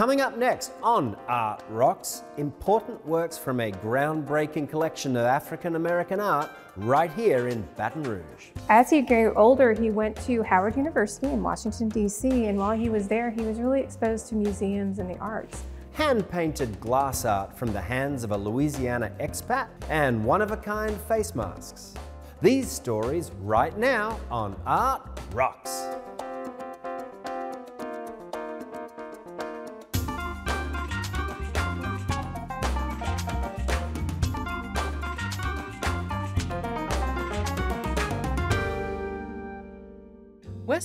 Coming up next on Art Rocks, important works from a groundbreaking collection of African American art right here in Baton Rouge. As he grew older, he went to Howard University in Washington, D.C., and while he was there, he was really exposed to museums and the arts. Hand-painted glass art from the hands of a Louisiana expat and one-of-a-kind face masks. These stories right now on Art Rocks.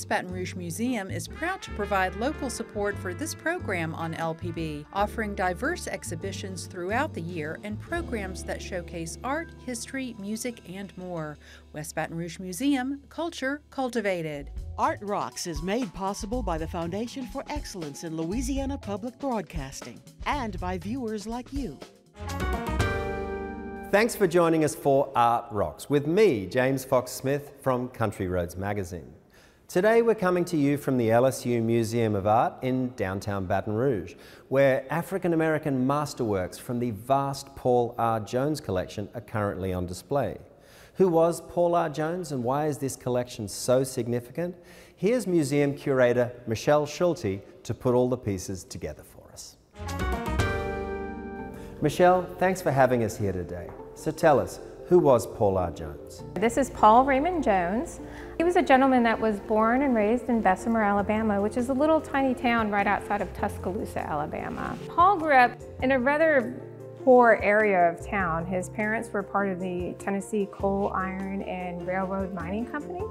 Baton Rouge Museum is proud to provide local support for this program on LPB, offering diverse exhibitions throughout the year and programs that showcase art, history, music, and more. West Baton Rouge Museum, culture cultivated. Art Rocks is made possible by the Foundation for Excellence in Louisiana Public Broadcasting and by viewers like you. Thanks for joining us for Art Rocks with me, James Fox Smith from Country Roads Magazine. Today we're coming to you from the LSU Museum of Art in downtown Baton Rouge, where African American masterworks from the vast Paul R. Jones collection are currently on display. Who was Paul R. Jones and why is this collection so significant? Here's museum curator Michelle Schulte to put all the pieces together for us. Michelle, thanks for having us here today. So tell us, who was Paul R. Jones? This is Paul Raymond Jones. He was a gentleman that was born and raised in Bessemer, Alabama, which is a little tiny town right outside of Tuscaloosa, Alabama. Paul grew up in a rather poor area of town. His parents were part of the Tennessee Coal, Iron, and Railroad Mining Company,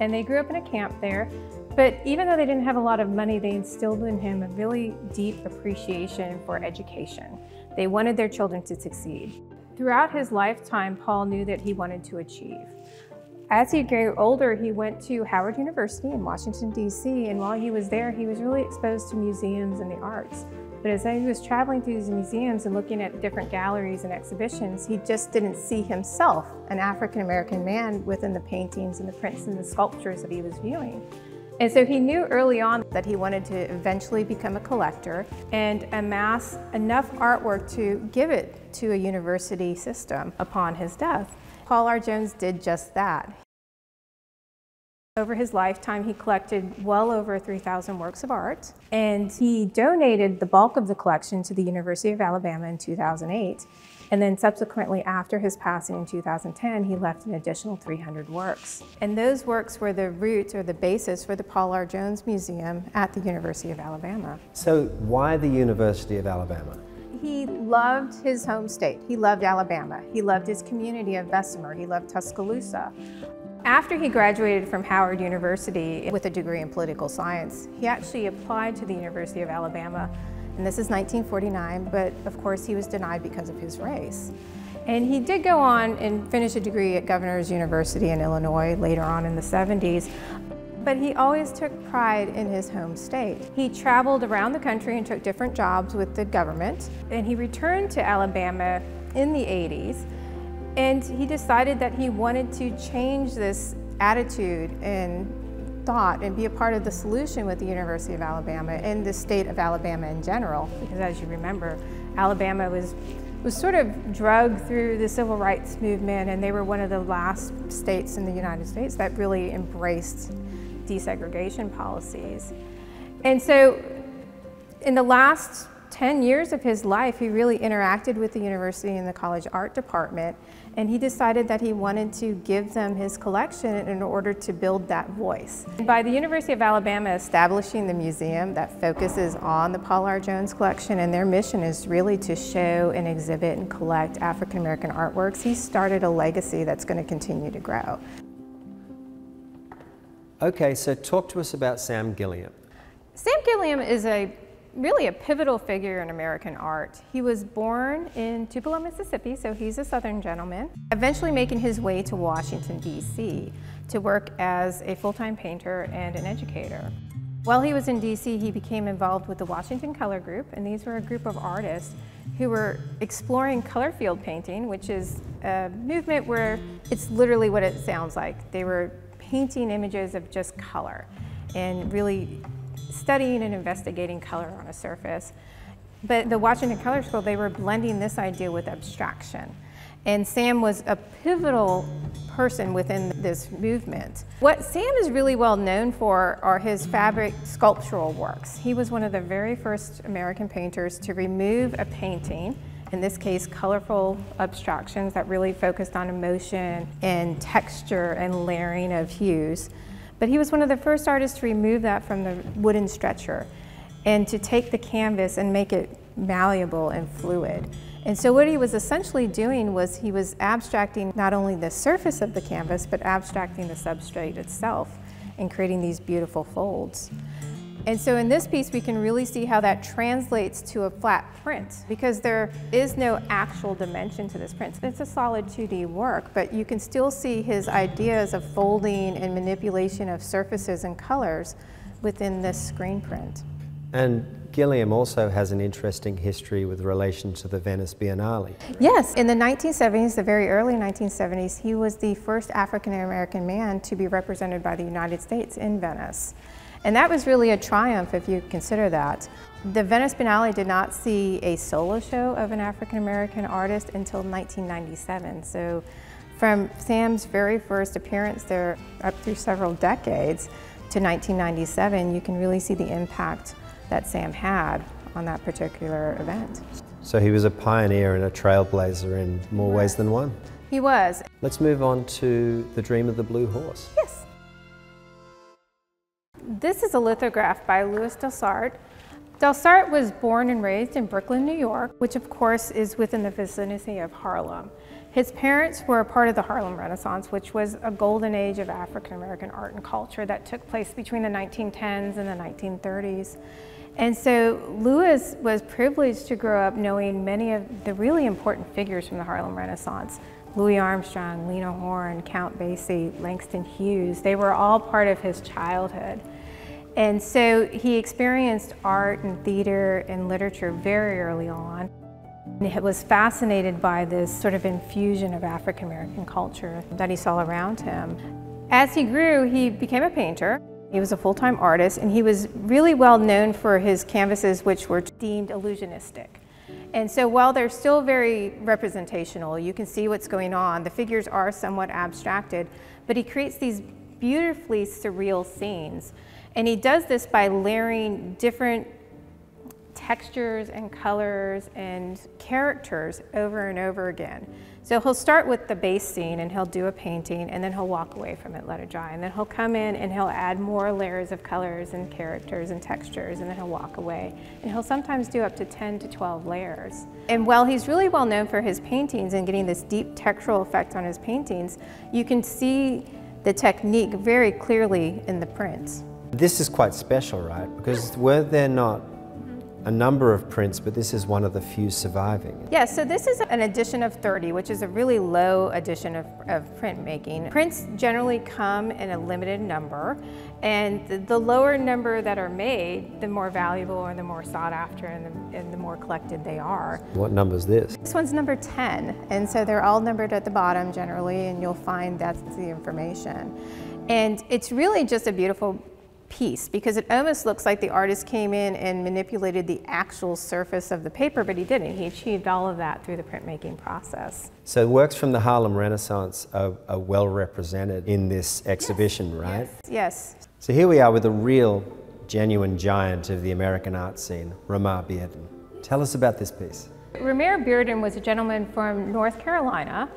and they grew up in a camp there. But even though they didn't have a lot of money, they instilled in him a really deep appreciation for education. They wanted their children to succeed. Throughout his lifetime, Paul knew that he wanted to achieve. As he grew older, he went to Howard University in Washington, D.C., and while he was there, he was really exposed to museums and the arts. But as he was traveling through these museums and looking at different galleries and exhibitions, he just didn't see himself, an African American man, within the paintings and the prints and the sculptures that he was viewing. And so he knew early on that he wanted to eventually become a collector and amass enough artwork to give it to a university system upon his death. Paul R. Jones did just that. Over his lifetime, he collected well over 3,000 works of art, and he donated the bulk of the collection to the University of Alabama in 2008. And then subsequently after his passing in 2010, he left an additional 300 works. And those works were the roots or the basis for the Paul R. Jones Museum at the University of Alabama. So why the University of Alabama? He loved his home state. He loved Alabama. He loved his community of Bessemer. He loved Tuscaloosa. After he graduated from Howard University with a degree in political science, he actually applied to the University of Alabama and this is 1949, but of course he was denied because of his race. And he did go on and finish a degree at Governor's University in Illinois later on in the 70s, but he always took pride in his home state. He traveled around the country and took different jobs with the government, and he returned to Alabama in the 80s, and he decided that he wanted to change this attitude and thought and be a part of the solution with the University of Alabama and the state of Alabama in general. Because as you remember, Alabama was was sort of drugged through the civil rights movement and they were one of the last states in the United States that really embraced desegregation policies. And so in the last 10 years of his life, he really interacted with the university and the college art department, and he decided that he wanted to give them his collection in order to build that voice. By the University of Alabama establishing the museum that focuses on the Paul R. Jones collection, and their mission is really to show and exhibit and collect African American artworks, he started a legacy that's going to continue to grow. Okay, so talk to us about Sam Gilliam. Sam Gilliam is a really a pivotal figure in American art. He was born in Tupelo, Mississippi, so he's a Southern gentleman, eventually making his way to Washington, D.C. to work as a full-time painter and an educator. While he was in D.C., he became involved with the Washington Color Group, and these were a group of artists who were exploring color field painting, which is a movement where it's literally what it sounds like. They were painting images of just color and really studying and investigating color on a surface. But the Washington Color School, they were blending this idea with abstraction. And Sam was a pivotal person within this movement. What Sam is really well known for are his fabric sculptural works. He was one of the very first American painters to remove a painting, in this case colorful abstractions that really focused on emotion and texture and layering of hues. But he was one of the first artists to remove that from the wooden stretcher and to take the canvas and make it malleable and fluid. And so what he was essentially doing was he was abstracting not only the surface of the canvas, but abstracting the substrate itself and creating these beautiful folds. And so in this piece, we can really see how that translates to a flat print because there is no actual dimension to this print. It's a solid 2D work, but you can still see his ideas of folding and manipulation of surfaces and colors within this screen print. And Gilliam also has an interesting history with relation to the Venice Biennale. Yes, in the 1970s, the very early 1970s, he was the first African American man to be represented by the United States in Venice. And that was really a triumph if you consider that. The Venice Biennale did not see a solo show of an African American artist until 1997. So from Sam's very first appearance there up through several decades to 1997, you can really see the impact that Sam had on that particular event. So he was a pioneer and a trailblazer in more ways than one. He was. Let's move on to The Dream of the Blue Horse. This is a lithograph by Louis Delsarte. Delsarte was born and raised in Brooklyn, New York, which of course is within the vicinity of Harlem. His parents were a part of the Harlem Renaissance, which was a golden age of African American art and culture that took place between the 1910s and the 1930s. And so Louis was privileged to grow up knowing many of the really important figures from the Harlem Renaissance. Louis Armstrong, Lena Horne, Count Basie, Langston Hughes, they were all part of his childhood. And so he experienced art and theater and literature very early on. And he was fascinated by this sort of infusion of African American culture that he saw around him. As he grew, he became a painter. He was a full-time artist and he was really well known for his canvases which were deemed illusionistic. And so while they're still very representational, you can see what's going on, the figures are somewhat abstracted, but he creates these beautifully surreal scenes. And he does this by layering different textures and colors and characters over and over again. So he'll start with the base scene and he'll do a painting and then he'll walk away from it, let it dry. And then he'll come in and he'll add more layers of colors and characters and textures and then he'll walk away. And he'll sometimes do up to 10 to 12 layers. And while he's really well known for his paintings and getting this deep textural effect on his paintings, you can see the technique very clearly in the prints. This is quite special, right? Because were there not a number of prints, but this is one of the few surviving. Yeah, so this is an edition of 30, which is a really low edition of, of printmaking. Prints generally come in a limited number, and the, the, lower number that are made, the more valuable and the more sought after and the, and the more collected they are. What number is this? This one's number 10, and so they're all numbered at the bottom generally, and you'll find that's the information. And it's really just a beautiful piece because it almost looks like the artist came in and manipulated the actual surface of the paper, but he didn't. He achieved all of that through the printmaking process. So works from the Harlem Renaissance are, are well represented in this exhibition, yes. right? Yes. yes. So here we are with a real, genuine giant of the American art scene, Romare Bearden. Tell us about this piece. Romare Bearden was a gentleman from North Carolina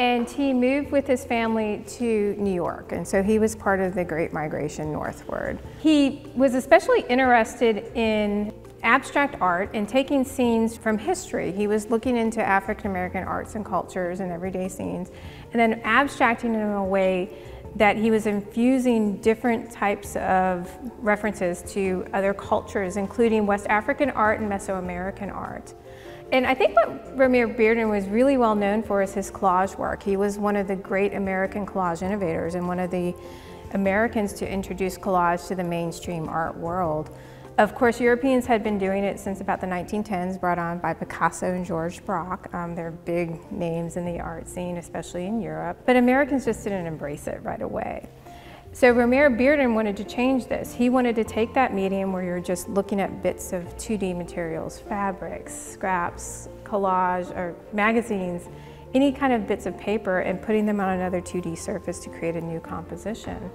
and he moved with his family to New York, and so he was part of the Great Migration northward. He was especially interested in abstract art and taking scenes from history. He was looking into African American arts and cultures and everyday scenes, and then abstracting in a way that he was infusing different types of references to other cultures, including West African art and Mesoamerican art. And I think what Romare Bearden was really well known for is his collage work. He was one of the great American collage innovators and one of the Americans to introduce collage to the mainstream art world. Of course, Europeans had been doing it since about the 1910s, brought on by Picasso and George Braque. Um, they're big names in the art scene, especially in Europe. But Americans just didn't embrace it right away. So Romare Bearden wanted to change this. He wanted to take that medium where you're just looking at bits of 2D materials, fabrics, scraps, collage, or magazines, any kind of bits of paper and putting them on another 2D surface to create a new composition.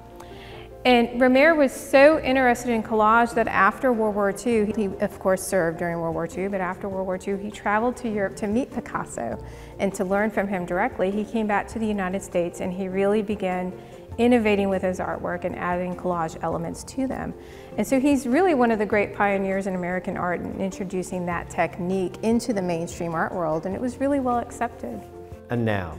And Romare was so interested in collage that after World War II, he of course served during World War II, but after World War II, he traveled to Europe to meet Picasso and to learn from him directly. He came back to the United States and he really began innovating with his artwork and adding collage elements to them. And so he's really one of the great pioneers in American art in introducing that technique into the mainstream art world, and it was really well accepted. And now,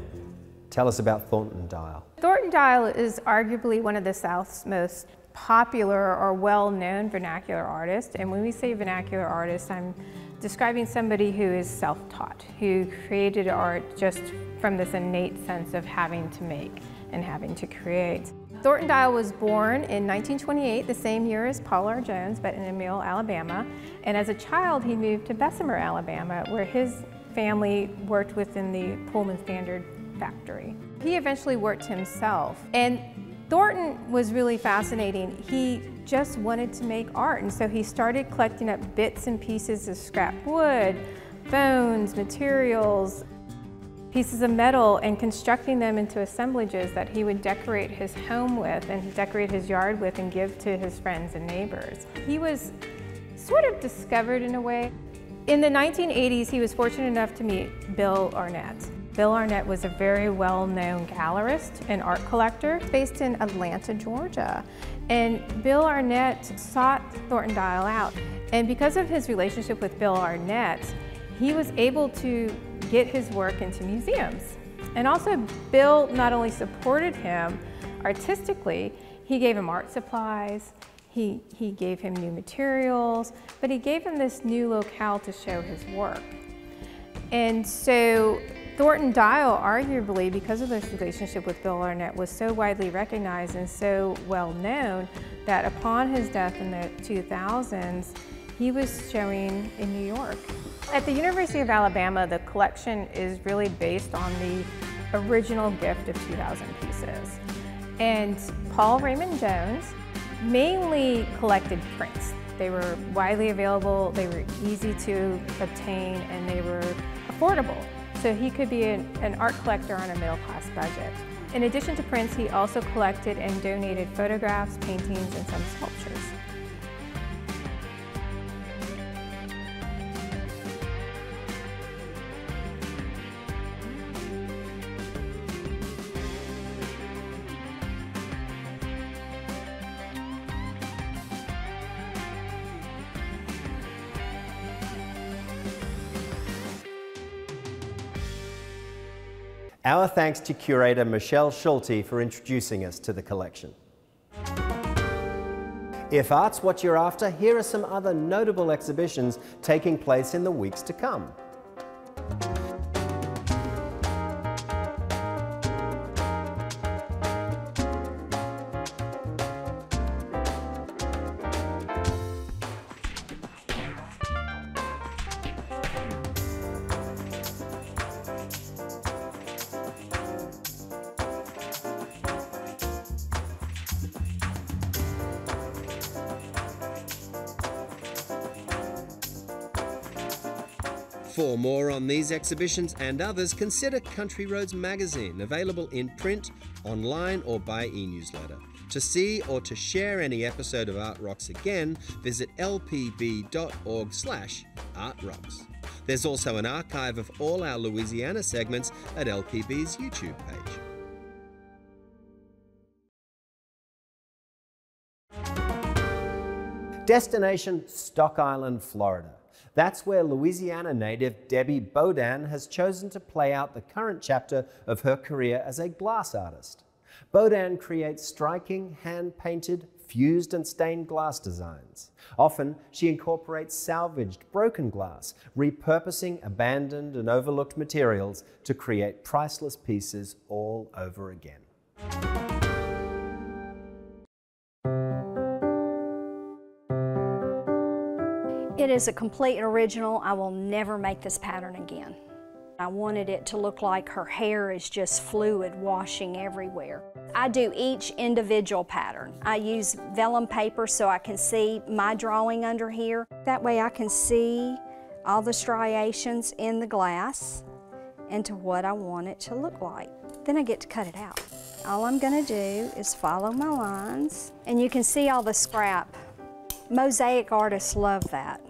tell us about Thornton Dial. Thornton Dial is arguably one of the South's most popular or well-known vernacular artists. And when we say vernacular artist, I'm describing somebody who is self-taught, who created art just from this innate sense of having to make and having to create. Thornton Dial was born in 1928, the same year as Paul R. Jones, but in Emelle, Alabama. And as a child, he moved to Bessemer, Alabama, where his family worked within the Pullman Standard factory. He eventually worked himself. And Thornton was really fascinating. He just wanted to make art, and so he started collecting up bits and pieces of scrap wood, bones, materials, pieces of metal, and constructing them into assemblages that he would decorate his home with and decorate his yard with and give to his friends and neighbors. He was sort of discovered in a way. In the 1980s, he was fortunate enough to meet Bill Arnett. Bill Arnett was a very well-known gallerist and art collector based in Atlanta, Georgia. And Bill Arnett sought Thornton Dial out. And because of his relationship with Bill Arnett, he was able to get his work into museums. And also, Bill not only supported him artistically, he gave him art supplies, he, he gave him new materials, but he gave him this new locale to show his work. And so Thornton Dial, arguably, because of this relationship with Bill Arnett, was so widely recognized and so well known that upon his death in the 2000s, he was showing in New York. At the University of Alabama, the collection is really based on the original gift of 2,000 pieces. And Paul Raymond Jones mainly collected prints. They were widely available, they were easy to obtain, and they were affordable so he could be an, an art collector on a middle class budget. In addition to prints, he also collected and donated photographs, paintings, and some sculptures. Our thanks to curator Michelle Schulte for introducing us to the collection. If art's what you're after, here are some other notable exhibitions taking place in the weeks to come. For more on these exhibitions and others, consider Country Roads Magazine, available in print, online, or by e newsletter. To see or to share any episode of Art Rocks again, visit lpb.org/slash artrocks. There's also an archive of all our Louisiana segments at LPB's YouTube page. Destination Stock Island, Florida. That's where Louisiana native Debbie Bodan has chosen to play out the current chapter of her career as a glass artist. Bodan creates striking, hand painted, fused and stained glass designs. Often, she incorporates salvaged, broken glass, repurposing abandoned and overlooked materials to create priceless pieces all over again. It is a complete original. I will never make this pattern again. I wanted it to look like her hair is just fluid washing everywhere. I do each individual pattern. I use vellum paper so I can see my drawing under here. That way I can see all the striations in the glass into what I want it to look like. Then I get to cut it out. All I'm gonna do is follow my lines and you can see all the scrap. Mosaic artists love that.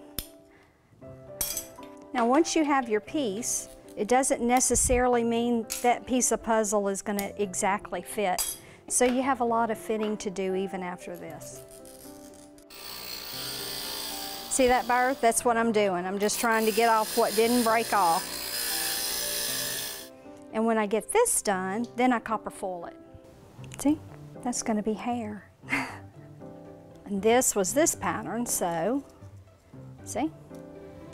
Now once you have your piece, it doesn't necessarily mean that piece of puzzle is gonna exactly fit. So you have a lot of fitting to do even after this. See that bar? That's what I'm doing. I'm just trying to get off what didn't break off. And when I get this done, then I copper foil it. See, that's gonna be hair. and this was this pattern, so, see,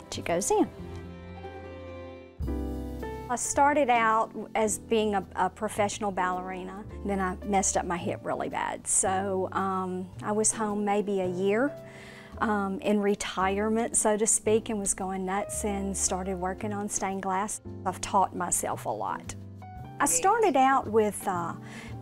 she goes in. I started out as being a, a, professional ballerina, then I messed up my hip really bad. So um, I was home maybe a year um, in retirement, so to speak, and was going nuts and started working on stained glass. I've taught myself a lot. I started out with uh,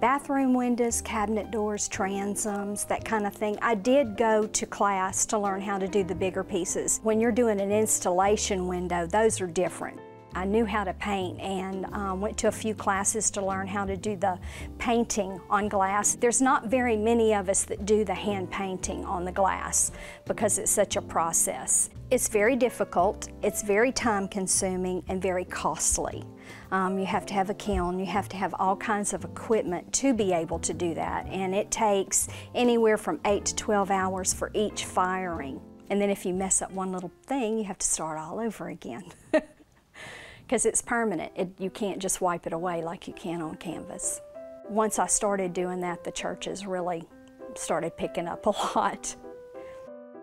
bathroom windows, cabinet doors, transoms, that kind of thing. I did go to class to learn how to do the bigger pieces. When you're doing an installation window, those are different. I knew how to paint and um, went to a few classes to learn how to do the painting on glass. There's not very many of us that do the hand painting on the glass because it's such a process. It's very difficult, it's very time consuming and very costly. Um, you have to have a kiln, you have to have all kinds of equipment to be able to do that and it takes anywhere from 8 to 12 hours for each firing. And then if you mess up one little thing, you have to start all over again. because it's permanent. It, you can't just wipe it away like you can on canvas. Once I started doing that, the churches really started picking up a lot.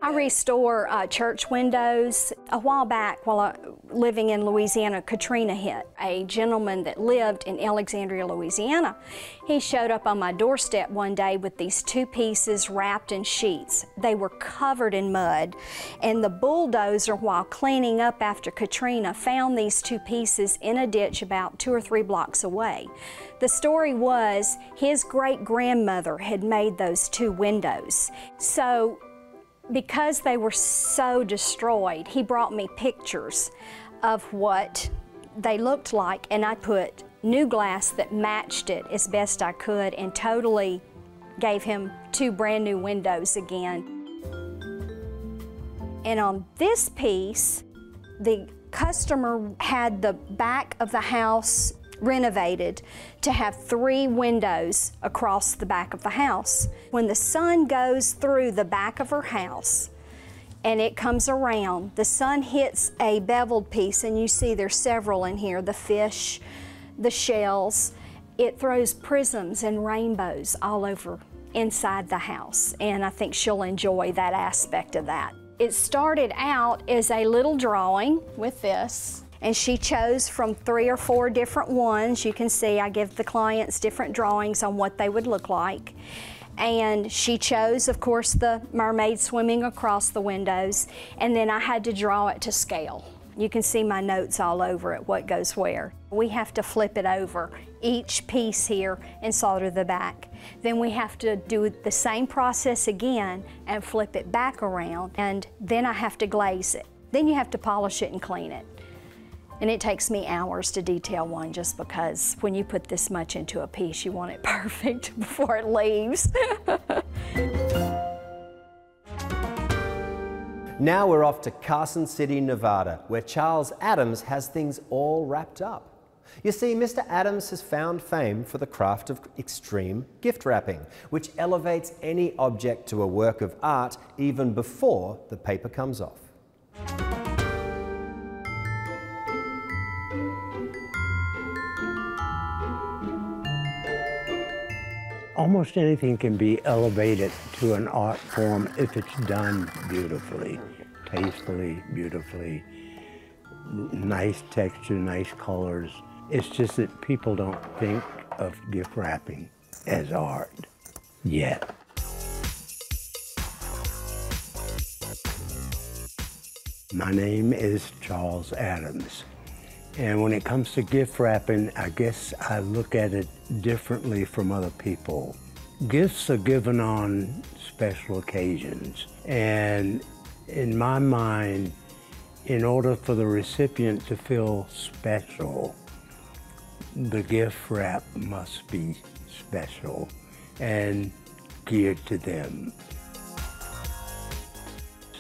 I restore uh, church windows. A while back, while I, living in Louisiana, Katrina hit. A gentleman that lived in Alexandria, Louisiana, he showed up on my doorstep one day with these two pieces wrapped in sheets. They were covered in mud, and the bulldozer, while cleaning up after Katrina, found these two pieces in a ditch about two or three blocks away. The story was his great grandmother had made those two windows. So because they were so destroyed, he brought me pictures of what they looked like, and I put new glass that matched it as best I could and totally gave him two brand new windows again. And on this piece, the customer had the back of the house renovated to have three windows across the back of the house. When the sun goes through the back of her house and it comes around, the sun hits a beveled piece, and you see there's several in here the fish, the shells. It throws prisms and rainbows all over inside the house, and I think she'll enjoy that aspect of that. It started out as a little drawing with this, and she chose from three or four different ones. You can see I give the clients different drawings on what they would look like. And she chose, of course, the mermaid swimming across the windows, and then I had to draw it to scale. You can see my notes all over it, what goes where. We have to flip it over, each piece here, and solder the back. Then we have to do the same process again and flip it back around, and then I have to glaze it. Then you have to polish it and clean it. And it takes me hours to detail one just because when you put this much into a piece, you want it perfect before it leaves. now we're off to Carson City, Nevada, where Charles Adams has things all wrapped up. You see, Mr. Adams has found fame for the craft of extreme gift wrapping, which elevates any object to a work of art even before the paper comes off. Almost anything can be elevated to an art form if it's done beautifully, tastefully, beautifully, nice texture, nice colors. It's just that people don't think of gift wrapping as art yet. My name is Charles Adams, And when it comes to gift wrapping, I guess I look at it differently from other people. Gifts are given on special occasions. And in my mind, in order for the recipient to feel special, the gift wrap must be special and geared to them.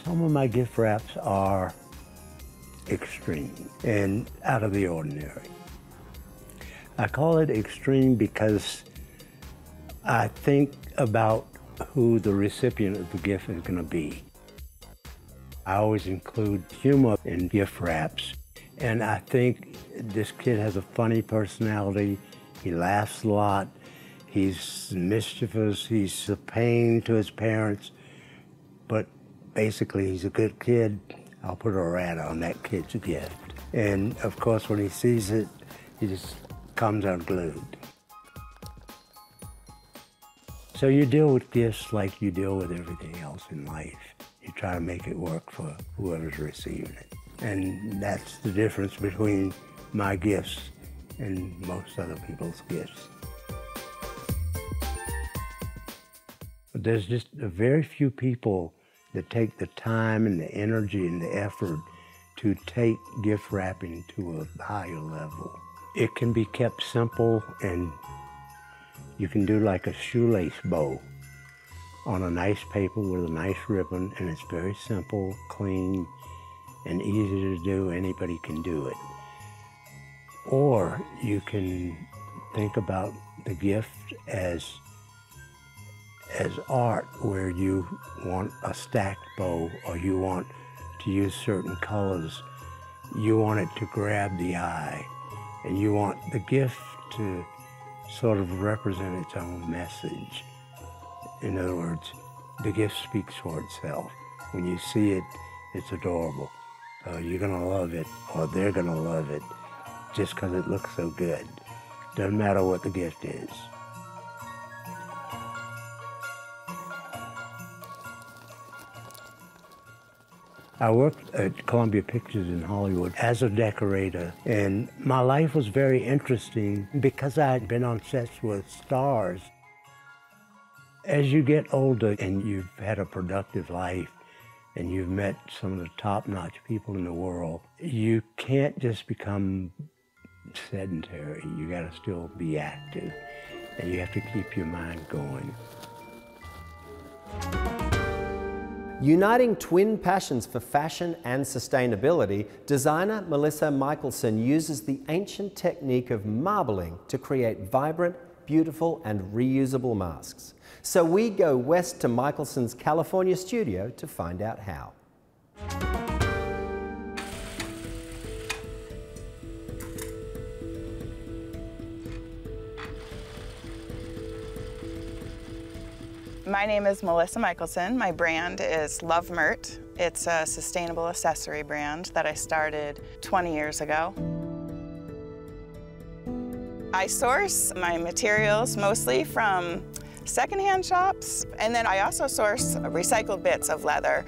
Some of my gift wraps are extreme and out of the ordinary. I call it extreme because I think about who the recipient of the gift is going to be. I always include humor in gift wraps, and I think this kid has a funny personality. He laughs a lot. He's mischievous. He's a pain to his parents, but basically he's a good kid. I'll put a rat on that kid's gift. And of course, when he sees it, he just comes unglued. So you deal with gifts like you deal with everything else in life. You try to make it work for whoever's receiving it. And that's the difference between my gifts and most other people's gifts. There's just a very few people that take the time and the energy and the effort to take gift wrapping to a higher level. It can be kept simple and you can do like a shoelace bow on a nice paper with a nice ribbon and it's very simple, clean, and easy to do. Anybody can do it. Or you can think about the gift as as art where you want a stacked bow or you want to use certain colors. You want it to grab the eye and you want the gift to sort of represent its own message. In other words, the gift speaks for itself. When you see it, it's adorable. Uh, you're gonna love it or they're gonna love it just because it looks so good. Doesn't matter what the gift is. I worked at Columbia Pictures in Hollywood as a decorator, and my life was very interesting because I had been on sets with stars. As you get older and you've had a productive life and you've met some of the top-notch people in the world, you can't just become sedentary. You got to still be active, and you have to keep your mind going. Uniting twin passions for fashion and sustainability, designer Melissa Michelson uses the ancient technique of marbling to create vibrant, beautiful and reusable masks. So we go west to Michelson's California studio to find out how. My name is Melissa Michelson. My brand is Love Mert. It's a sustainable accessory brand that I started 20 years ago. I source my materials mostly from secondhand shops, and then I also source recycled bits of leather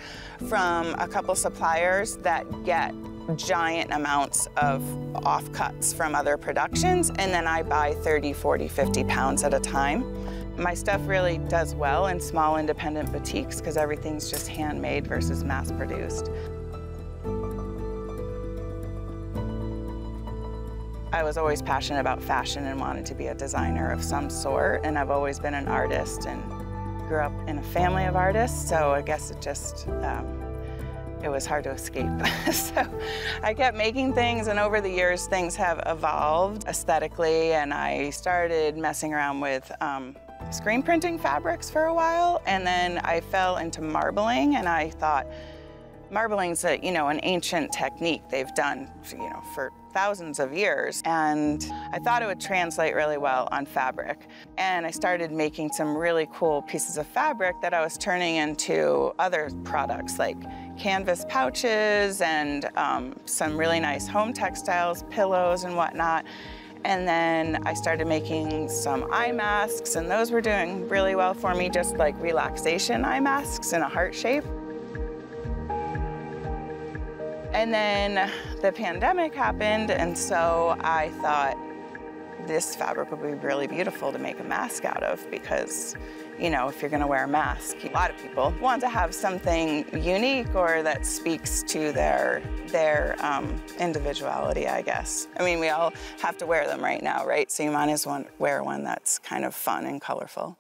from a couple suppliers that get giant amounts of offcuts from other productions, and then I buy 30, 40, 50 pounds at a time. My stuff really does well in small independent boutiques because everything's just handmade versus mass produced. I was always passionate about fashion and wanted to be a designer of some sort, and I've always been an artist and grew up in a family of artists, so I guess it just, um, it was hard to escape. so I kept making things, and over the years, things have evolved aesthetically, and I started messing around with um, screen printing fabrics for a while, and then I fell into marbling, and I thought, marbling's a, you know, an ancient technique they've done, you know, for thousands of years. And I thought it would translate really well on fabric. And I started making some really cool pieces of fabric that I was turning into other products like canvas pouches and um, some really nice home textiles, pillows and whatnot. And then I started making some eye masks, and those were doing really well for me, just like relaxation eye masks in a heart shape. And then the pandemic happened, and so I thought this fabric would be really beautiful to make a mask out of because, you know, if you're gonna wear a mask, a lot of people want to have something unique or that speaks to their, their um, individuality, I guess. I mean, we all have to wear them right now, right? So you might as well wear one that's kind of fun and colorful.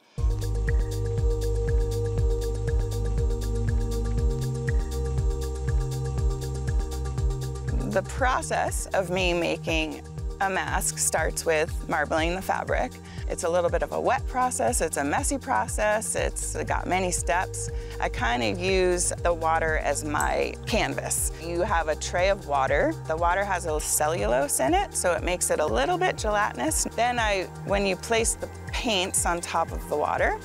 The process of me making a mask starts with marbling the fabric. It's a little bit of a wet process, it's a messy process, it's got many steps. I kind of use the water as my canvas. You have a tray of water. The water has a cellulose in it, so it makes it a little bit gelatinous. Then I, when you place the paints on top of the water,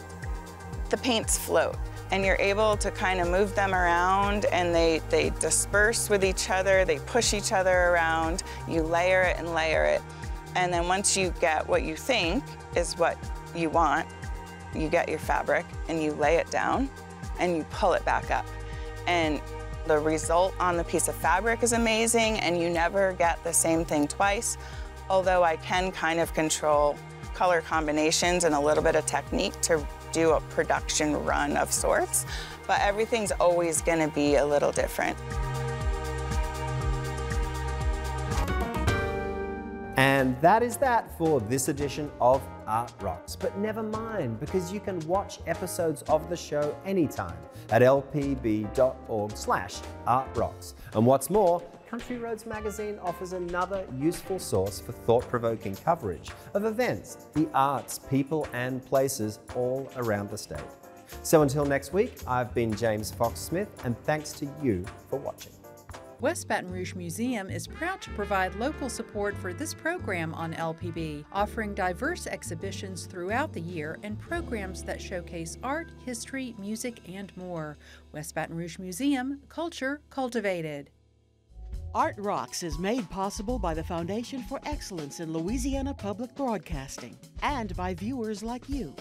the paints float and you're able to kind of move them around and they, they disperse with each other, they push each other around, you layer it and layer it. And then once you get what you think is what you want, you get your fabric and you lay it down and you pull it back up. And the result on the piece of fabric is amazing and you never get the same thing twice, although I can kind of control color combinations and a little bit of technique to do a production run of sorts, but everything's always gonna be a little different. And that is that for this edition of Art Rocks. But never mind, because you can watch episodes of the show anytime at lpb.org slash artrocks. And what's more, Country Roads Magazine offers another useful source for thought-provoking coverage of events, the arts, people and places all around the state. So until next week, I've been James Fox Smith and thanks to you for watching. West Baton Rouge Museum is proud to provide local support for this program on LPB, offering diverse exhibitions throughout the year and programs that showcase art, history, music, and more. West Baton Rouge Museum, culture cultivated. Art Rocks is made possible by the Foundation for Excellence in Louisiana Public Broadcasting and by viewers like you.